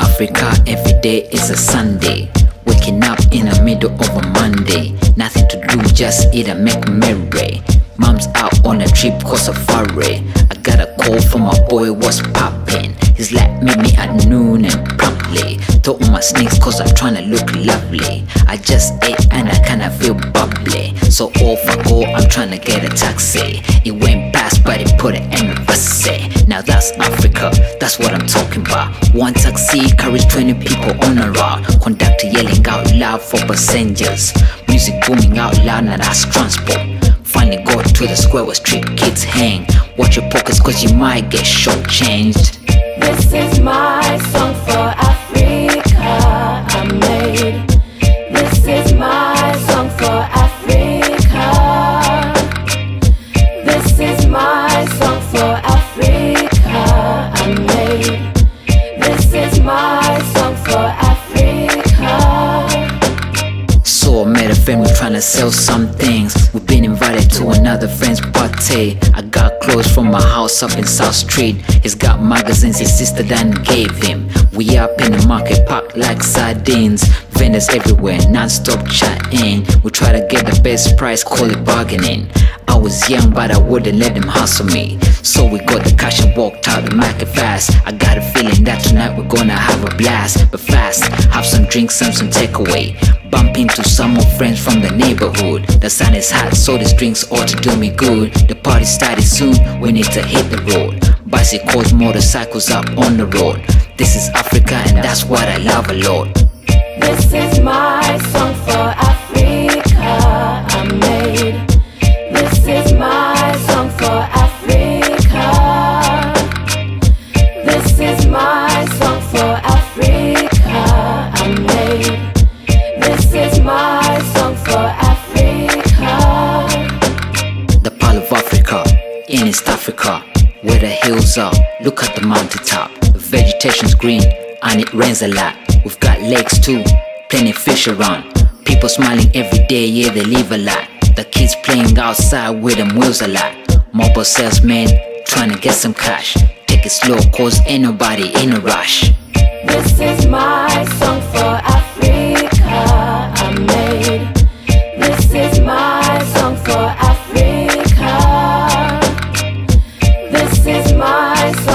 Africa every day is a Sunday. Waking up in the middle of a Monday. Nothing to do, just eat and make merry. Mom's out on a trip cause safari. I got a call from my boy, what's poppin'? He's like, meet me at noon and. Throw on my sneaks cause I'm tryna look lovely. I just ate and I kinda feel bubbly. So off I go, I'm tryna get a taxi. It went past, but it put it in reverse. Now that's Africa, that's what I'm talking about. One taxi carries 20 people on a route. Conductor yelling out loud for passengers. Music booming out loud, now that's transport. Finally got to the square where street kids hang. Watch your pockets cause you might get shortchanged. This is my song for This is my song for Africa I made. This is my song for Africa. So I met a friend, we're tryna sell some things. We've been invited to another friend's party. I got clothes from my house up in South Street. He's got magazines his sister done gave him. We up in the market park like sardines. Vendors everywhere, non-stop chatting. We try to get the best price, call it bargaining. I was young, but I wouldn't let them hustle me. So we got the cash and walked out the market fast. I got a feeling that tonight we're gonna have a blast. But fast, have some drinks and some takeaway. Bump into some more friends from the neighborhood. The sun is hot, so these drinks ought to do me good. The party started soon, we need to hit the road. Bicycles, motorcycles up on the road. This is Africa, and that's what I love a lot. This is my song for Africa in East Africa, where the hills are. Look at the mountaintop, the vegetation's green and it rains a lot. We've got lakes too, plenty fish around. People smiling every day, yeah, they live a lot. The kids playing outside with them wheels a lot. Mobile salesman trying to get some cash. Take it slow, cause ain't nobody in a rush. This is my song my soul.